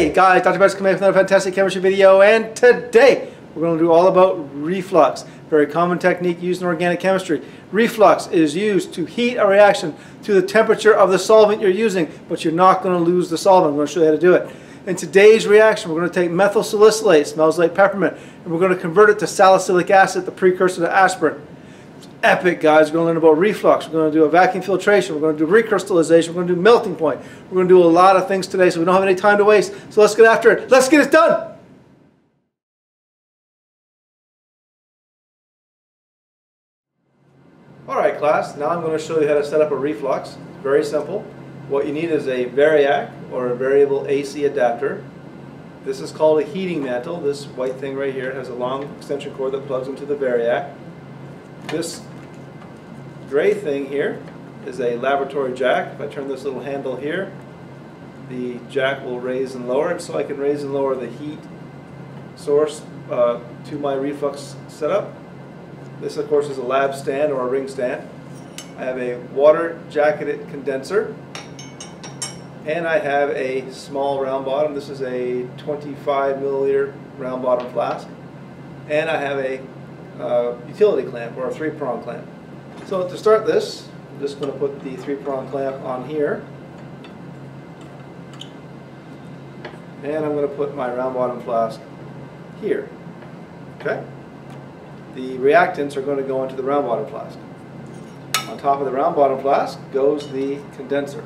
Hey guys, Dr. Betts coming with another fantastic chemistry video and today we're going to do all about reflux. Very common technique used in organic chemistry. Reflux is used to heat a reaction to the temperature of the solvent you're using, but you're not going to lose the solvent. I'm going to show you how to do it. In today's reaction, we're going to take methyl salicylate, smells like peppermint, and we're going to convert it to salicylic acid, the precursor to aspirin epic, guys. We're going to learn about reflux. We're going to do a vacuum filtration. We're going to do recrystallization. We're going to do melting point. We're going to do a lot of things today, so we don't have any time to waste. So let's get after it. Let's get it done. All right, class. Now I'm going to show you how to set up a reflux. Very simple. What you need is a variac or a variable AC adapter. This is called a heating mantle. This white thing right here has a long extension cord that plugs into the variac. This gray thing here is a laboratory jack. If I turn this little handle here, the jack will raise and lower it so I can raise and lower the heat source uh, to my reflux setup. This of course is a lab stand or a ring stand. I have a water jacketed condenser and I have a small round bottom. This is a 25 milliliter round bottom flask and I have a uh, utility clamp or a three prong clamp. So to start this, I'm just going to put the three-prong clamp on here. And I'm going to put my round bottom flask here. Okay? The reactants are going to go into the round bottom flask. On top of the round bottom flask goes the condenser.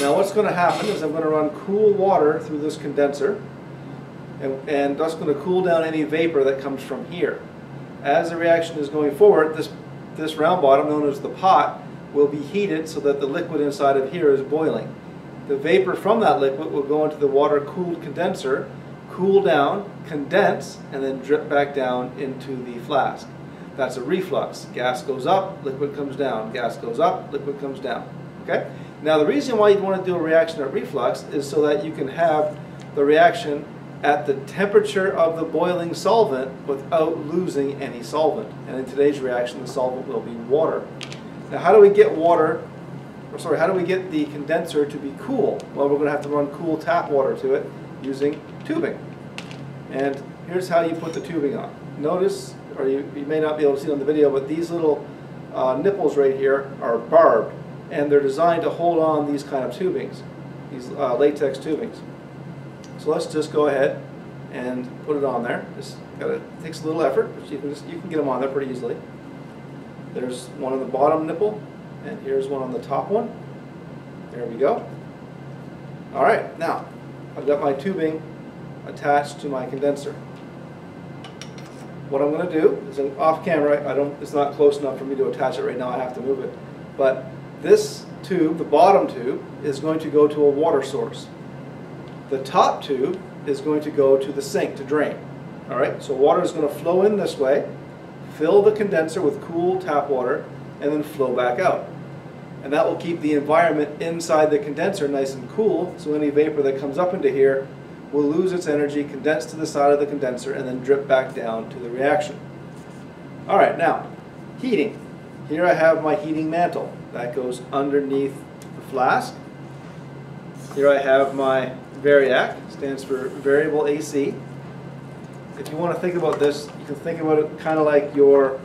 Now what's going to happen is I'm going to run cool water through this condenser and, and that's going to cool down any vapor that comes from here. As the reaction is going forward, this this round bottom, known as the pot, will be heated so that the liquid inside of here is boiling. The vapor from that liquid will go into the water-cooled condenser, cool down, condense, and then drip back down into the flask. That's a reflux. Gas goes up, liquid comes down. Gas goes up, liquid comes down. Okay? Now the reason why you'd want to do a reaction at reflux is so that you can have the reaction at the temperature of the boiling solvent without losing any solvent. And in today's reaction, the solvent will be water. Now, how do we get water, or sorry, how do we get the condenser to be cool? Well, we're going to have to run cool tap water to it using tubing. And here's how you put the tubing on. Notice, or you, you may not be able to see it on the video, but these little uh, nipples right here are barbed, and they're designed to hold on these kind of tubings, these uh, latex tubings. So let's just go ahead and put it on there. Just gotta it takes a little effort, but you can just, you can get them on there pretty easily. There's one on the bottom nipple, and here's one on the top one. There we go. All right, now I've got my tubing attached to my condenser. What I'm going to do is off camera. I don't. It's not close enough for me to attach it right now. I have to move it. But this tube, the bottom tube, is going to go to a water source. The top tube is going to go to the sink to drain. All right, so water is going to flow in this way, fill the condenser with cool tap water, and then flow back out. And that will keep the environment inside the condenser nice and cool, so any vapor that comes up into here will lose its energy, condense to the side of the condenser, and then drip back down to the reaction. All right, now, heating. Here I have my heating mantle. That goes underneath the flask. Here I have my VARIAC, stands for Variable AC. If you want to think about this, you can think about it kind of like your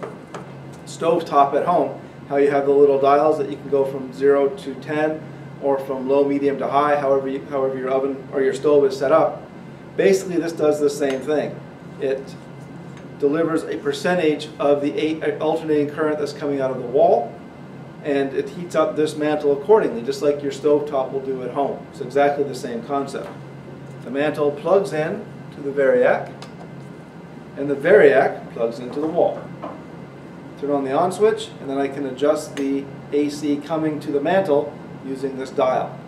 stove top at home, how you have the little dials that you can go from 0 to 10 or from low, medium to high, however, you, however your oven or your stove is set up. Basically, this does the same thing. It delivers a percentage of the alternating current that's coming out of the wall and it heats up this mantle accordingly, just like your stovetop will do at home. It's exactly the same concept. The mantle plugs in to the variac, and the variac plugs into the wall. Turn on the on switch, and then I can adjust the AC coming to the mantle using this dial.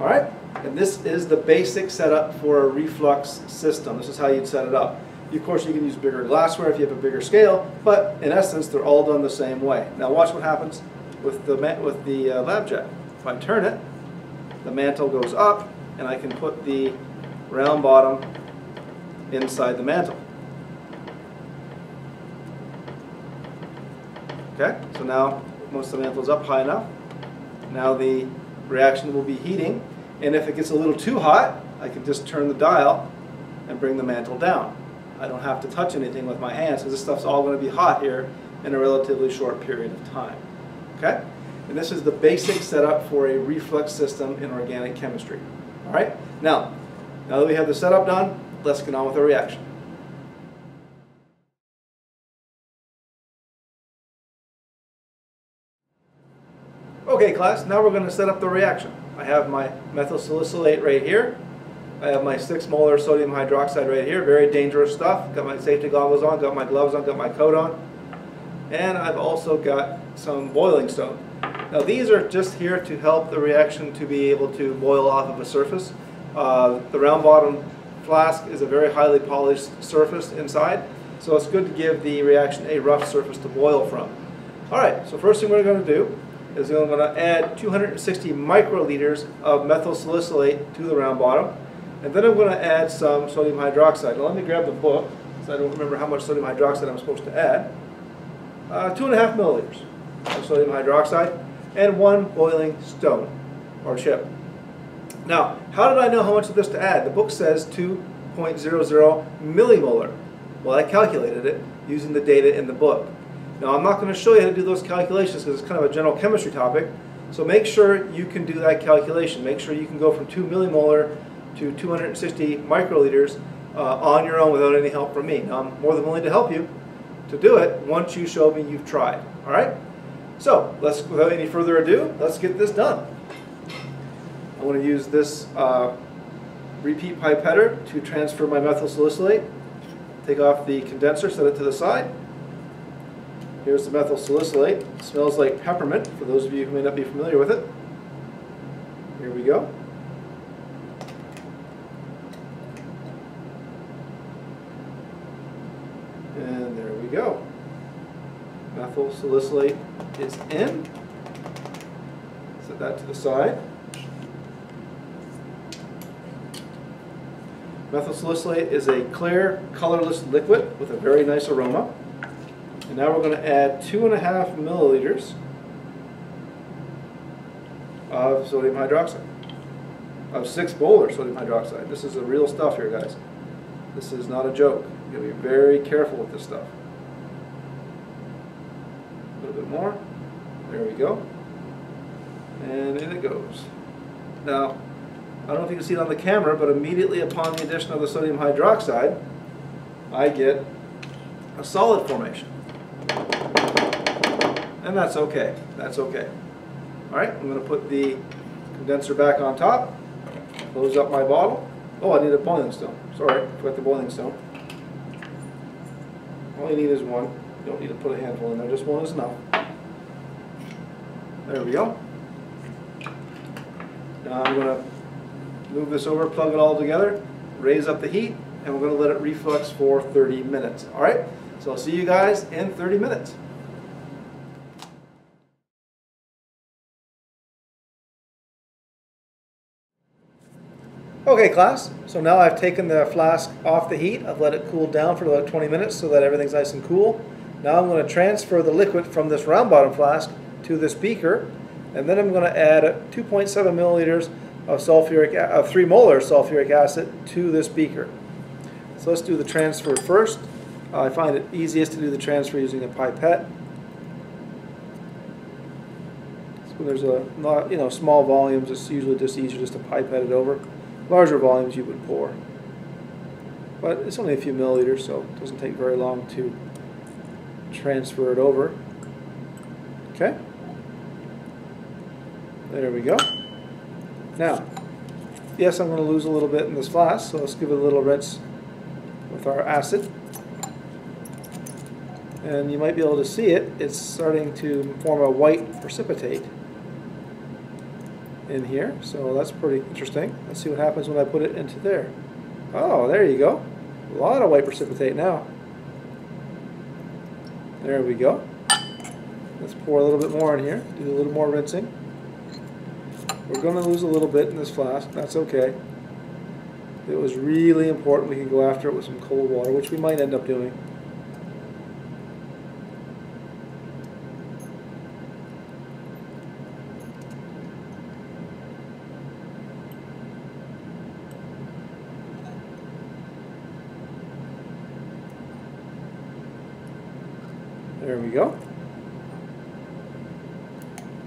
All right? And this is the basic setup for a reflux system. This is how you'd set it up. Of course, you can use bigger glassware if you have a bigger scale, but in essence, they're all done the same way. Now watch what happens with the, with the uh, lab jack. If I turn it, the mantle goes up and I can put the round bottom inside the mantle. Okay, so now most of the mantle is up high enough. Now the reaction will be heating and if it gets a little too hot, I can just turn the dial and bring the mantle down. I don't have to touch anything with my hands because this stuff's all going to be hot here in a relatively short period of time. Okay? And this is the basic setup for a reflux system in organic chemistry. All right? Now, now that we have the setup done, let's get on with the reaction. Okay class, now we're going to set up the reaction. I have my methyl salicylate right here. I have my 6 molar sodium hydroxide right here, very dangerous stuff. Got my safety goggles on, got my gloves on, got my coat on. And I've also got some boiling stone. Now these are just here to help the reaction to be able to boil off of a surface. Uh, the round bottom flask is a very highly polished surface inside, so it's good to give the reaction a rough surface to boil from. Alright, so first thing we're going to do is I'm going to add 260 microliters of methyl salicylate to the round bottom. And then I'm going to add some sodium hydroxide. Now let me grab the book, because I don't remember how much sodium hydroxide I'm supposed to add. Uh, two and a half milliliters of sodium hydroxide and one boiling stone or chip. Now, how did I know how much of this to add? The book says 2.00 millimolar. Well, I calculated it using the data in the book. Now I'm not going to show you how to do those calculations because it's kind of a general chemistry topic. So make sure you can do that calculation. Make sure you can go from 2 millimolar to 260 microliters uh, on your own without any help from me. Now I'm more than willing to help you to do it once you show me you've tried. All right? So let's, without any further ado, let's get this done. I want to use this uh, repeat pipetter to transfer my methyl salicylate. Take off the condenser, set it to the side. Here's the methyl salicylate. It smells like peppermint, for those of you who may not be familiar with it. Here we go. And there we go. Methyl salicylate is in. Set that to the side. Methyl salicylate is a clear, colorless liquid with a very nice aroma. And now we're going to add two and a half milliliters of sodium hydroxide, of six molar sodium hydroxide. This is the real stuff here, guys. This is not a joke. You gotta be very careful with this stuff. A little bit more. There we go. And in it goes. Now, I don't know if you can see it on the camera, but immediately upon the addition of the sodium hydroxide, I get a solid formation. And that's okay. That's okay. All right, I'm going to put the condenser back on top, close up my bottle. Oh, I need a boiling stone. Sorry, forgot the boiling stone. All you need is one. You don't need to put a handful in there, just one is enough. There we go. Now I'm going to move this over, plug it all together, raise up the heat, and we're going to let it reflux for 30 minutes. All right, so I'll see you guys in 30 minutes. Okay class, so now I've taken the flask off the heat, I've let it cool down for about 20 minutes so that everything's nice and cool. Now I'm going to transfer the liquid from this round bottom flask to this beaker and then I'm going to add 2.7 milliliters of sulfuric, of 3 molar sulfuric acid to this beaker. So let's do the transfer first. I find it easiest to do the transfer using a pipette. So there's a you know small volumes, it's usually just easier just to pipette it over. Larger volumes you would pour. But it's only a few milliliters, so it doesn't take very long to transfer it over. Okay? There we go. Now, yes, I'm going to lose a little bit in this flask, so let's give it a little rinse with our acid. And you might be able to see it. It's starting to form a white precipitate in here, so that's pretty interesting. Let's see what happens when I put it into there. Oh, there you go. A lot of white precipitate now. There we go. Let's pour a little bit more in here, do a little more rinsing. We're going to lose a little bit in this flask, that's okay. It was really important, we can go after it with some cold water, which we might end up doing. There we go.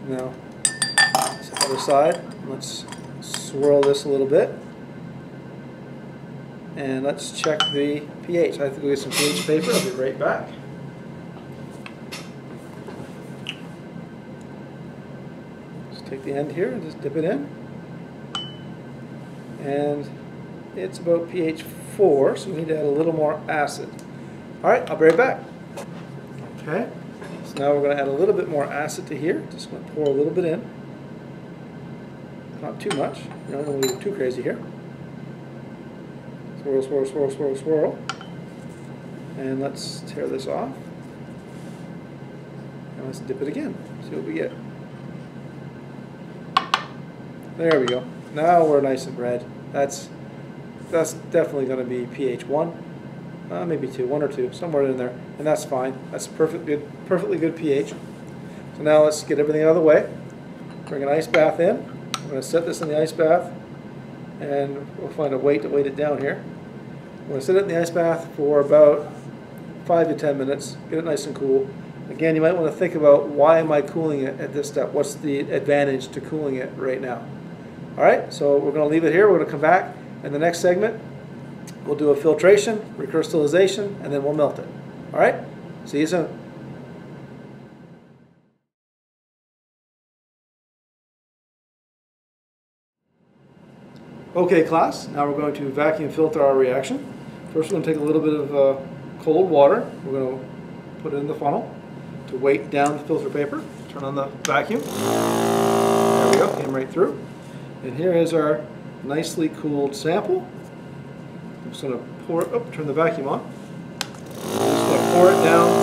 Now, other side, let's swirl this a little bit. And let's check the pH. I think we get some pH paper. I'll be right back. Just take the end here and just dip it in. And it's about pH 4, so we need to add a little more acid. All right, I'll be right back. Okay, so now we're going to add a little bit more acid to here. Just going to pour a little bit in. Not too much. You don't want to go too crazy here. Swirl, swirl, swirl, swirl, swirl. And let's tear this off. And let's dip it again. See what we get. There we go. Now we're nice and red. That's that's definitely going to be pH 1, uh, maybe 2, 1 or 2, somewhere in there. And that's fine. That's perfect good, perfectly good pH. So now let's get everything out of the way. Bring an ice bath in. I'm going to set this in the ice bath and we'll find a weight to weight it down here. I'm going to set it in the ice bath for about 5 to 10 minutes, get it nice and cool. Again, you might want to think about why am I cooling it at this step? What's the advantage to cooling it right now? All right, so we're going to leave it here. We're going to come back in the next segment. We'll do a filtration, recrystallization, and then we'll melt it. All right, see you soon. Okay class, now we're going to vacuum filter our reaction. First we're going to take a little bit of uh, cold water, we're going to put it in the funnel to weight down the filter paper. Turn on the vacuum. There we go, came right through. And here is our nicely cooled sample. Just going to pour it, oh, turn the vacuum on. I'm just going to pour it down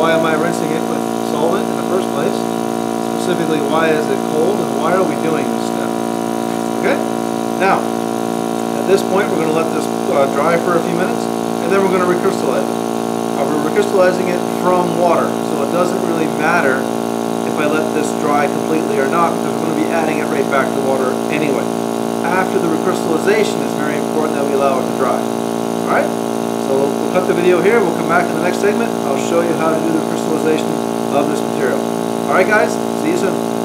why am I rinsing it with solvent in the first place? Specifically, why is it cold and why are we doing this step? Okay? Now, at this point, we're going to let this uh, dry for a few minutes and then we're going to recrystallize it. Uh, we're recrystallizing it from water, so it doesn't really matter if I let this dry completely or not because we're going to be adding it right back to water anyway. After the recrystallization, it's very important that we allow it to dry. Alright? So we'll cut the video here. We'll come back in the next segment. I'll show you how to do the crystallization of this material. Alright guys, see you soon.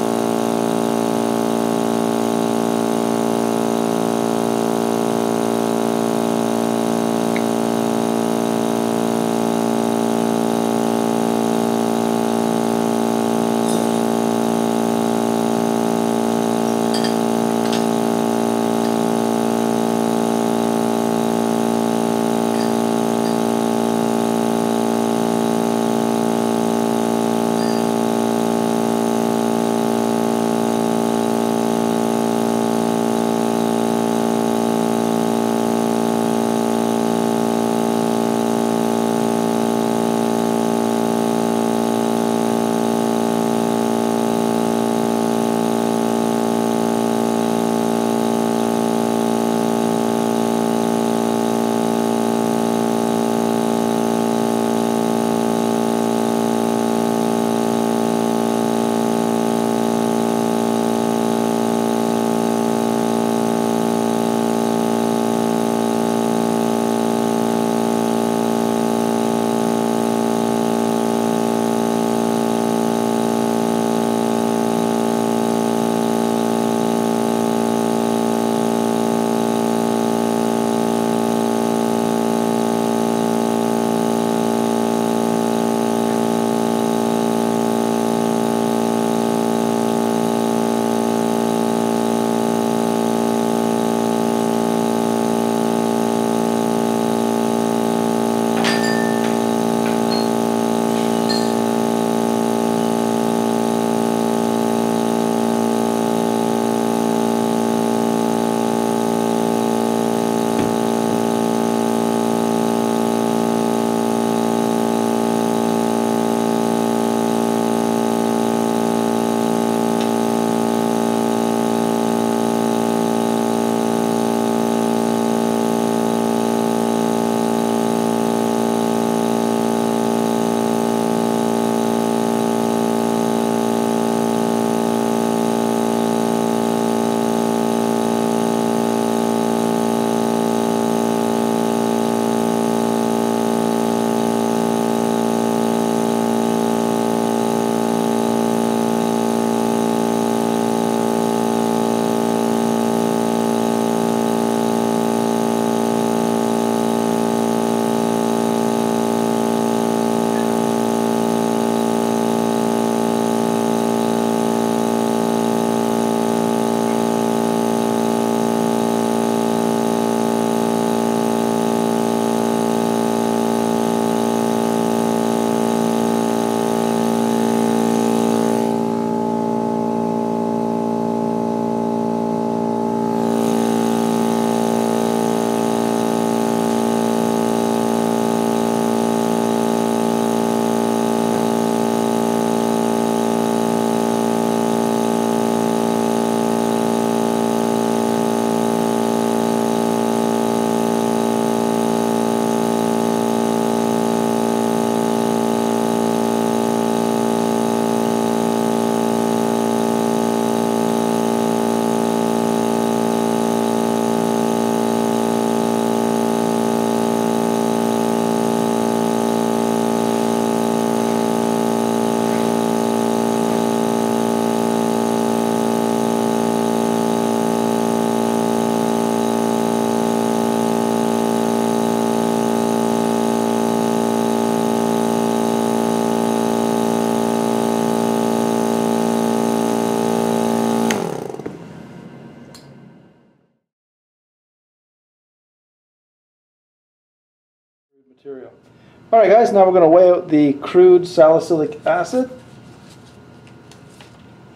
All right, guys, now we're going to weigh out the crude salicylic acid.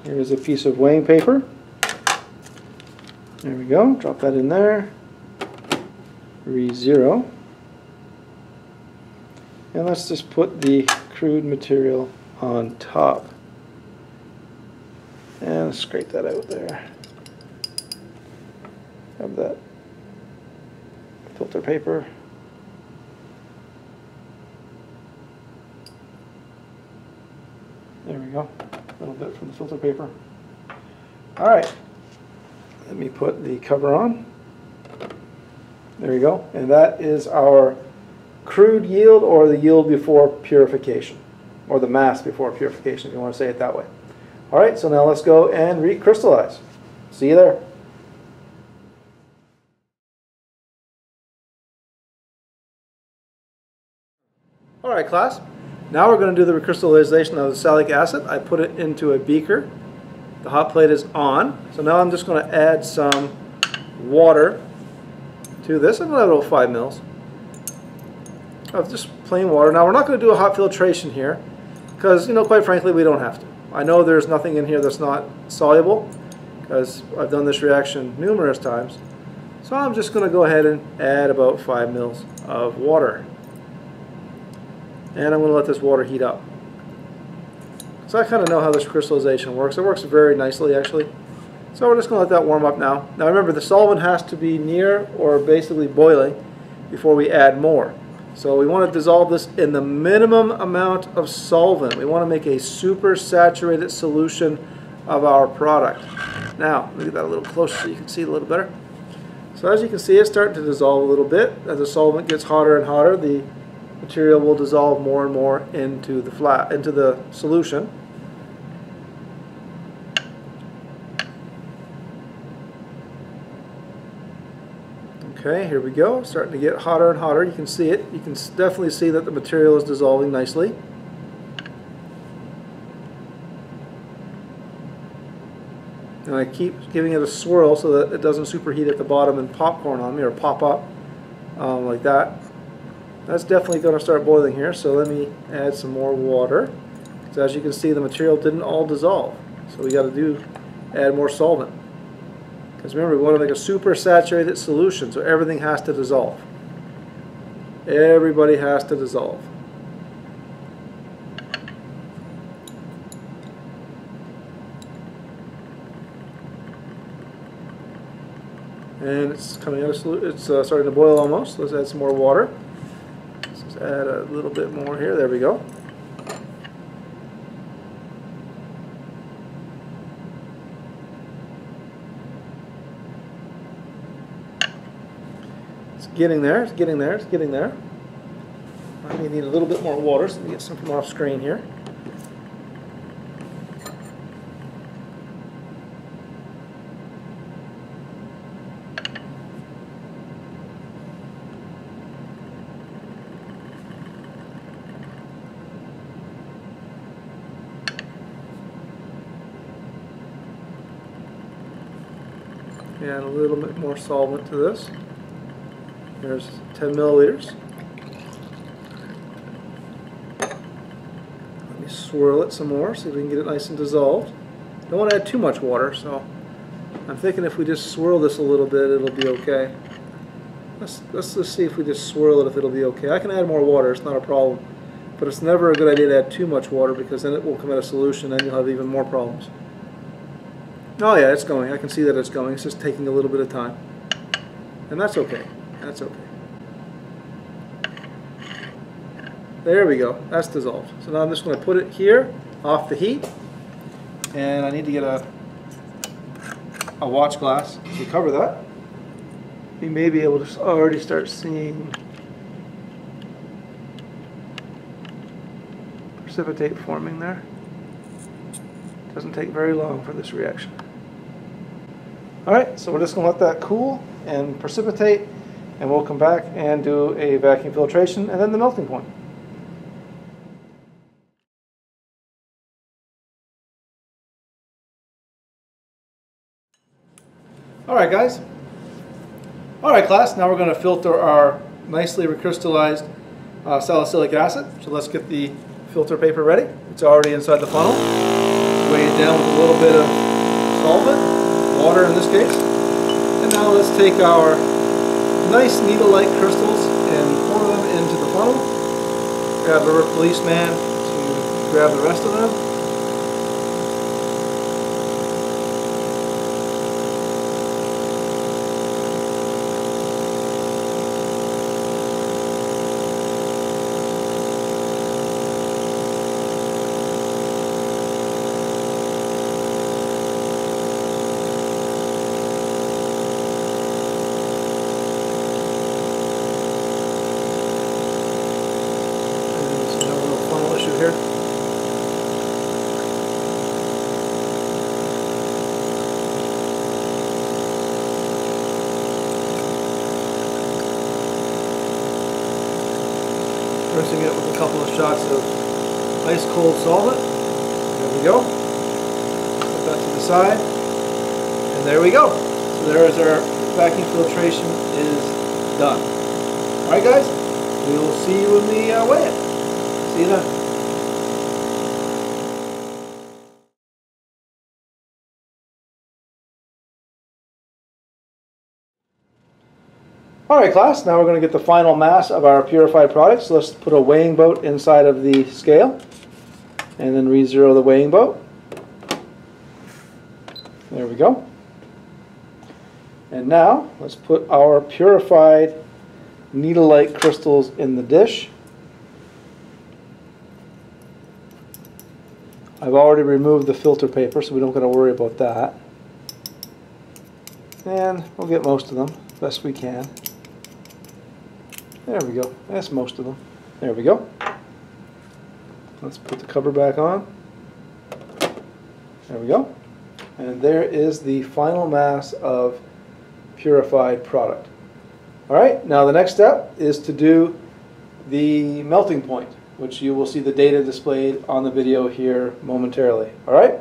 Here's a piece of weighing paper. There we go. Drop that in there. Re zero. And let's just put the crude material on top. And scrape that out there. Have that filter paper. There we go. A little bit from the filter paper. All right. Let me put the cover on. There you go. And that is our crude yield or the yield before purification, or the mass before purification, if you want to say it that way. All right, so now let's go and recrystallize. See you there. All right, class. Now we're going to do the recrystallization of the salic acid. I put it into a beaker. The hot plate is on. So now I'm just going to add some water to this. I'm going to add about 5 mils of just plain water. Now we're not going to do a hot filtration here because, you know, quite frankly, we don't have to. I know there's nothing in here that's not soluble because I've done this reaction numerous times. So I'm just going to go ahead and add about 5 mils of water. And I'm going to let this water heat up. So I kind of know how this crystallization works. It works very nicely actually. So we're just going to let that warm up now. Now remember the solvent has to be near or basically boiling before we add more. So we want to dissolve this in the minimum amount of solvent. We want to make a super saturated solution of our product. Now, me get that a little closer so you can see it a little better. So as you can see, it's starting to dissolve a little bit. As the solvent gets hotter and hotter, the material will dissolve more and more into the flat, into the solution. Okay, here we go. Starting to get hotter and hotter. You can see it. You can definitely see that the material is dissolving nicely. And I keep giving it a swirl so that it doesn't superheat at the bottom and popcorn on me or pop up um, like that. That's definitely going to start boiling here, so let me add some more water. So as you can see, the material didn't all dissolve. So we got to do add more solvent. Because remember, we want to make a super saturated solution, so everything has to dissolve. Everybody has to dissolve. And it's coming out of. It's uh, starting to boil almost. Let's add some more water. Add a little bit more here. There we go. It's getting there, it's getting there, it's getting there. I may need a little bit more water, so let me get some from off screen here. Add a little bit more solvent to this. There's 10 milliliters. Let me swirl it some more, see if we can get it nice and dissolved. Don't want to add too much water, so I'm thinking if we just swirl this a little bit, it'll be okay. Let's, let's just see if we just swirl it, if it'll be okay. I can add more water, it's not a problem. But it's never a good idea to add too much water because then it will come out of solution and you'll have even more problems. Oh yeah, it's going. I can see that it's going. It's just taking a little bit of time. And that's okay. That's okay. There we go. That's dissolved. So now I'm just going to put it here off the heat. And I need to get a, a watch glass to cover that. We may be able to already start seeing precipitate forming there. Doesn't take very long for this reaction. Alright, so we're just going to let that cool and precipitate and we'll come back and do a vacuum filtration and then the melting point. Alright guys. Alright class, now we're going to filter our nicely recrystallized uh, salicylic acid. So let's get the filter paper ready. It's already inside the funnel. Weigh it down with a little bit of solvent, water in this case. And now let's take our nice needle-like crystals and pour them into the funnel. Grab a policeman to grab the rest of them. And so now a little funnel issue here. Rinsing it with a couple of shots of ice cold solvent. There we go. Put that to the side. And there we go. So there is our vacuum filtration is done. Alright guys, we will see you when we uh, weigh it. See you then. Alright class, now we're going to get the final mass of our purified product. So let's put a weighing boat inside of the scale and then re-zero the weighing boat. There we go. And now let's put our purified needle-like crystals in the dish. I've already removed the filter paper, so we don't got to worry about that. And we'll get most of them, best we can. There we go. That's most of them. There we go. Let's put the cover back on. There we go. And there is the final mass of purified product. All right, now the next step is to do the melting point, which you will see the data displayed on the video here momentarily. All right,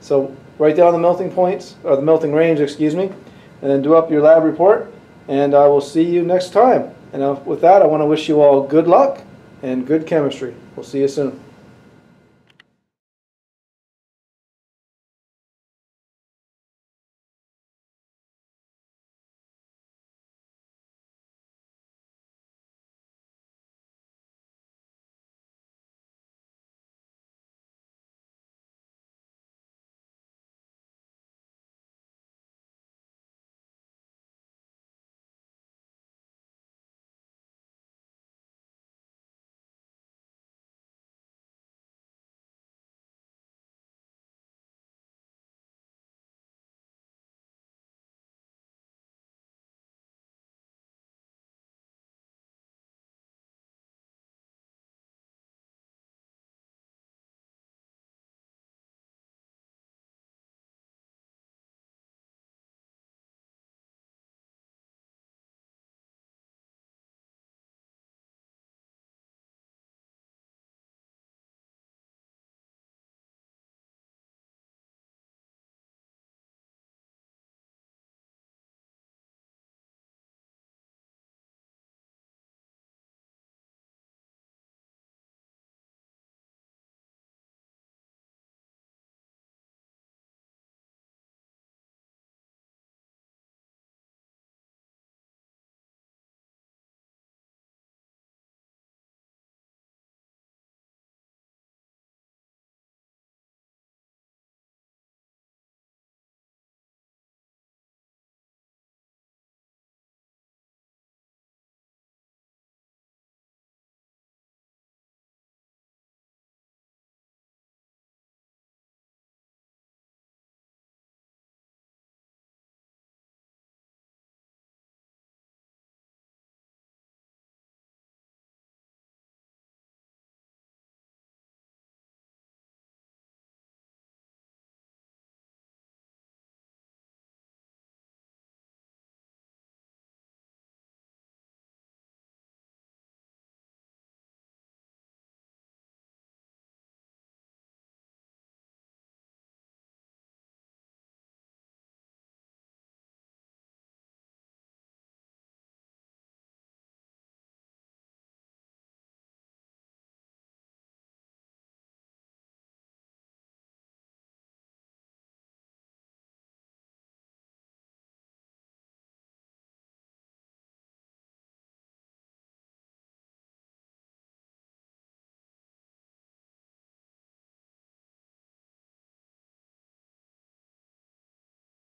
so write down the melting points, or the melting range, excuse me, and then do up your lab report, and I will see you next time. And uh, with that, I want to wish you all good luck and good chemistry. We'll see you soon.